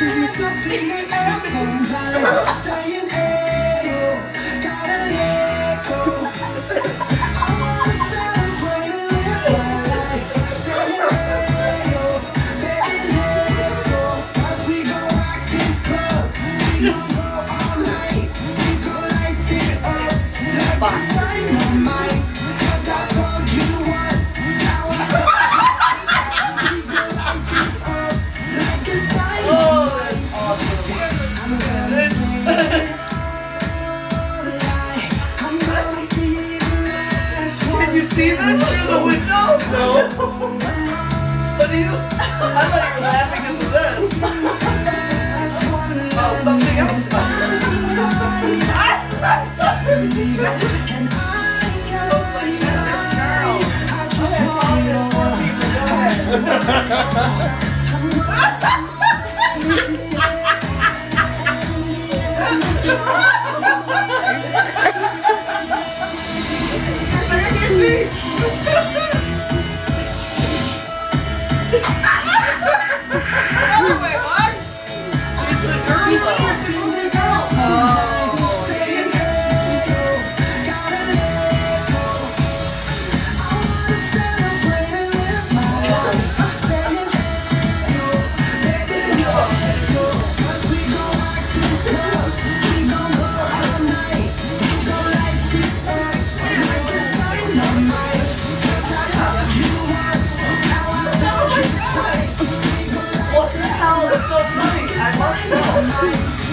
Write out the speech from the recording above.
It's up in the air sometimes, saying. see this through the window? No. What are you? I thought you were laughing at this. Oh, something else. Ha ha ha! Ha ha ha! Let's.